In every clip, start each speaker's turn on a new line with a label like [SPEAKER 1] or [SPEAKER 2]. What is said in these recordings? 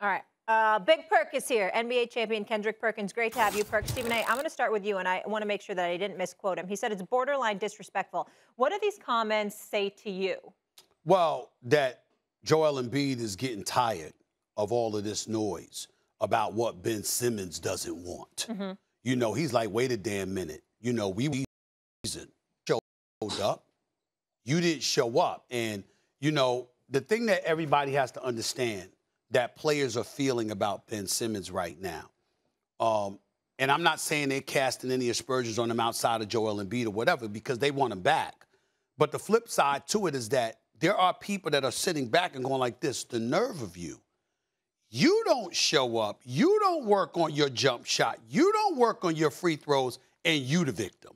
[SPEAKER 1] All right. Uh, Big Perk is here. NBA champion Kendrick Perkins. Great to have you, Perk. Stephen A., I'm going to start with you, and I want to make sure that I didn't misquote him. He said it's borderline disrespectful. What do these comments say to you?
[SPEAKER 2] Well, that Joel Embiid is getting tired of all of this noise about what Ben Simmons doesn't want. Mm-hmm. You know, he's like, wait a damn minute. You know, we we showed up. You didn't show up. And, you know, the thing that everybody has to understand that players are feeling about Ben Simmons right now. Um, and I'm not saying they're casting any aspersions on him outside of Joel Embiid or whatever because they want him back. But the flip side to it is that there are people that are sitting back and going like this, the nerve of you. You don't show up. You don't work on your jump shot. You don't work on your free throws, and you the victim.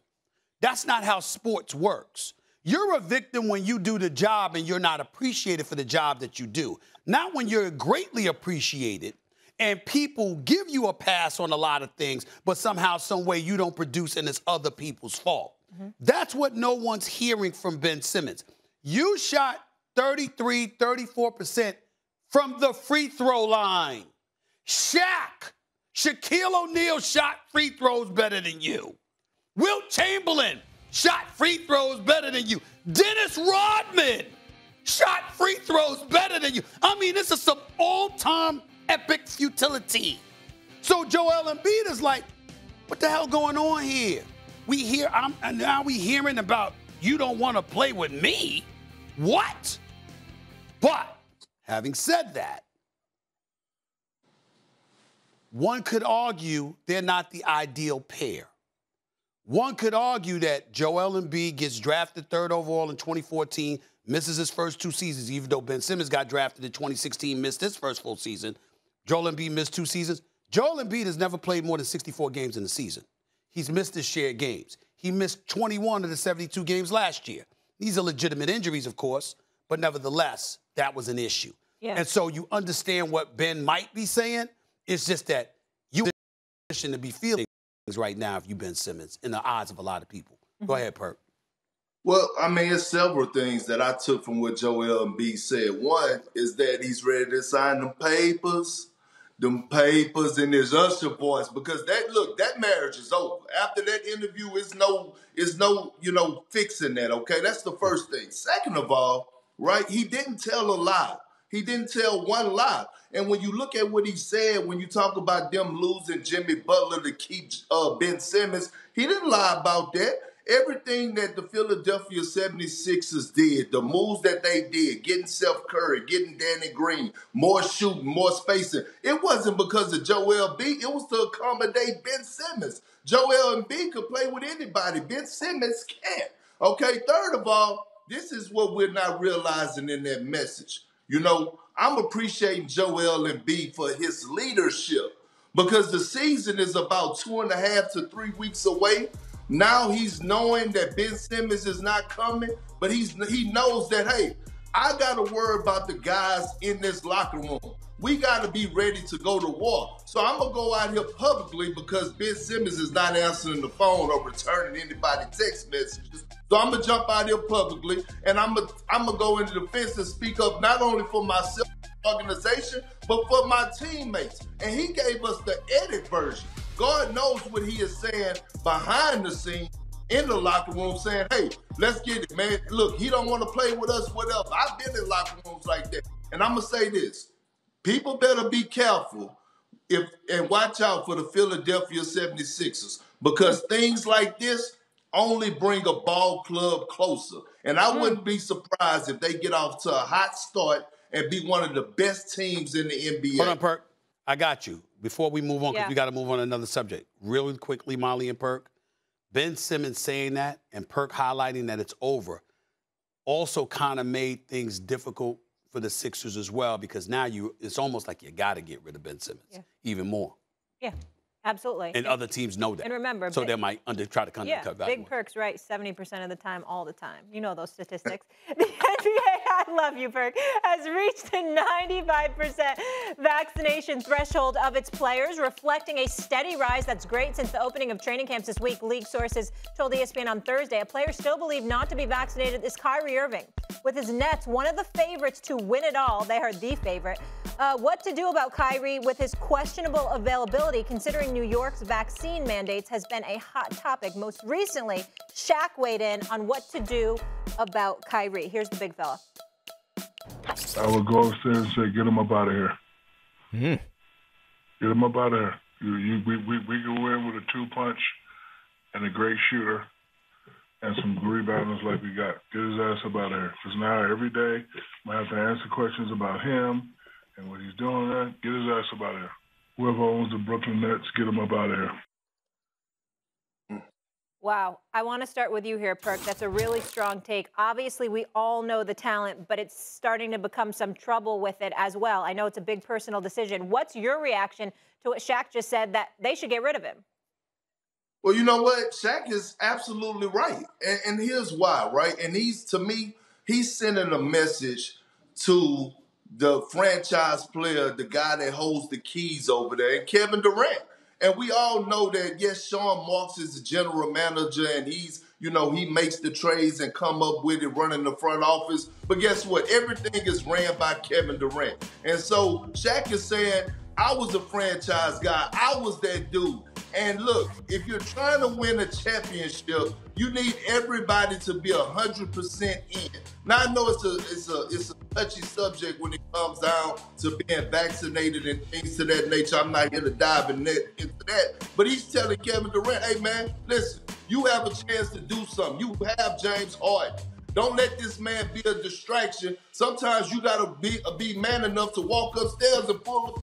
[SPEAKER 2] That's not how sports works. You're a victim when you do the job and you're not appreciated for the job that you do. Not when you're greatly appreciated and people give you a pass on a lot of things, but somehow, some way you don't produce and it's other people's fault. Mm-hmm. That's what no one's hearing from Ben Simmons. You shot 33, 34% from the free throw line. Shaq, Shaquille O'Neal shot free throws better than you. Wilt Chamberlain shot free throws better than you. Dennis Rodman shot free throws better than you. I mean, this is some all-time epic futility. So Joel Embiid is like, what the hell going on here? We hear, I'm, and now we hearing about you don't want to play with me. What? But having said that, one could argue they're not the ideal pair. One could argue that Joel Embiid gets drafted third overall in 2014, misses his first two seasons, even though Ben Simmons got drafted in 2016, missed his first full season. Joel Embiid missed two seasons. Joel Embiid has never played more than 64 games in the season. He's missed his share of games. He missed 21 of the 72 games last year. These are legitimate injuries, of course, but nevertheless, that was an issue. Yeah. And so you understand what Ben might be saying. It's just that you to be feeling things right now if you've Ben Simmons in the eyes of a lot of people. Mm-hmm. Go ahead, Perk.
[SPEAKER 3] Well, I mean, it's several things that I took from what Joel Embiid said. One is that he's ready to sign the papers, them papers and his Usher voice, because that look, that marriage is over. After that interview, is no, is no, you know, fixing that. Okay, that's the first thing. Second of all, right, he didn't tell a lie. He didn't tell one lie. And when you look at what he said, when you talk about them losing Jimmy Butler to keep uh, Ben Simmons, he didn't lie about that. Everything that the Philadelphia 76ers did, the moves that they did, getting Seth Curry, getting Danny Green, more shooting, more spacing, it wasn't because of Joel Embiid. It was to accommodate Ben Simmons. Joel Embiid could play with anybody. Ben Simmons can't. Okay, third of all, this is what we're not realizing in that message. You know, I'm appreciating Joel Embiid for his leadership because the season is about two and a half to three weeks away. Now he's knowing that Ben Simmons is not coming, but he's he knows that hey, I gotta worry about the guys in this locker room. We gotta be ready to go to war. So I'm gonna go out here publicly because Ben Simmons is not answering the phone or returning anybody text messages. So I'm gonna jump out here publicly and I'm gonna I'm gonna go into the fence and speak up not only for myself, organization, but for my teammates. And he gave us the edit version. God knows what he is saying behind the scenes in the locker room saying, hey, let's get it, man. Look, he don't want to play with us, whatever. I've been in locker rooms like that. And I'm going to say this. People better be careful if and watch out for the Philadelphia 76ers because things like this only bring a ball club closer. And I wouldn't hmm. be surprised if they get off to a hot start and be one of the best teams in the NBA.
[SPEAKER 2] Hold on, Perk. I got you. Before we move on, because yeah. we got to move on to another subject. Really quickly, Molly and Perk. Ben Simmons saying that and Perk highlighting that it's over also kind of made things difficult for the Sixers as well because now you it's almost like you got to get rid of Ben Simmons yeah. even more.
[SPEAKER 1] Yeah. Absolutely.
[SPEAKER 2] And, and, other teams know that.
[SPEAKER 1] And remember,
[SPEAKER 2] so big, they might under, try to kind
[SPEAKER 1] yeah,
[SPEAKER 2] cut
[SPEAKER 1] Big Perks right 70% of the time, all the time. You know those statistics. the NBA, I love you, Perk, has reached a 95% vaccination threshold of its players, reflecting a steady rise that's great since the opening of training camps this week. League sources told ESPN on Thursday a player still believed not to be vaccinated is Kyrie Irving. With his Nets, one of the favorites to win it all, they are the favorite Uh, what to do about Kyrie with his questionable availability, considering New York's vaccine mandates, has been a hot topic. Most recently, Shaq weighed in on what to do about Kyrie. Here's the big fella.
[SPEAKER 4] I would go upstairs and say, "Get him up out of here.
[SPEAKER 5] Mm.
[SPEAKER 4] Get him up out of here. You, you, we, we, we go in with a two punch and a great shooter and some rebounders like we got. Get his ass up out of here. Because now every day I have to answer questions about him and what he's doing. That get his ass up out of here. Whoever owns the Brooklyn Nets, get him up out of here.
[SPEAKER 1] Wow. I want to start with you here, Perk. That's a really strong take. Obviously, we all know the talent, but it's starting to become some trouble with it as well. I know it's a big personal decision. What's your reaction to what Shaq just said that they should get rid of him?
[SPEAKER 3] Well, you know what? Shaq is absolutely right. And, and here's why, right? And he's, to me, he's sending a message to the franchise player, the guy that holds the keys over there, and Kevin Durant. And we all know that, yes, Sean Marks is the general manager and he's, you know, he makes the trades and come up with it running the front office. But guess what? Everything is ran by Kevin Durant. And so Shaq is saying, I was a franchise guy. I was that dude. And look, if you're trying to win a championship, you need everybody to be hundred percent in. Now I know it's a it's a it's a touchy subject when it comes down to being vaccinated and things to that nature. I'm not here to dive in that, into that, but he's telling Kevin Durant, "Hey man, listen, you have a chance to do something. You have James Harden. Don't let this man be a distraction. Sometimes you gotta be be man enough to walk upstairs and pull